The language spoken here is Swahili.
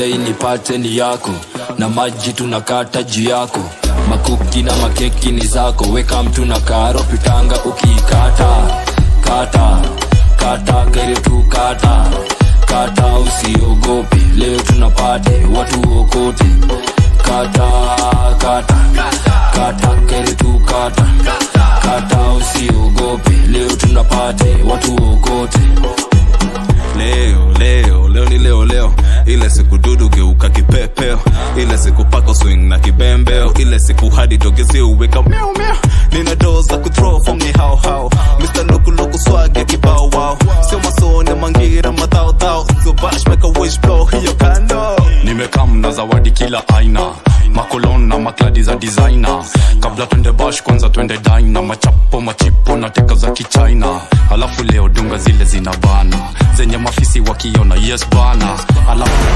Birthday nipate ni yako. Na maji tunakata juu yako. Makuki na makeki ni zako. Weka mtu na karo pitanga ukiikata. Kata kata kere tu kata kata usiogope. Leo tunapate watu okote kata kata swing na kibembeo ile siku hadi dogezi uweka meo meo nina doo za kuthrow for me how how? Mr. Loku Loku swag ya kibao wow. Sio masone mangira madhao dhao. So bash make a wish blow hiyo kando. Nimekam na zawadi kila aina. Makolon na makladi za designer. Kabla twende bash kwanza twende dina machapo machipo na teka za kichina. Alafu leo dunga zile zina bana. Zenye mafisi wakiona yes bana. Alafu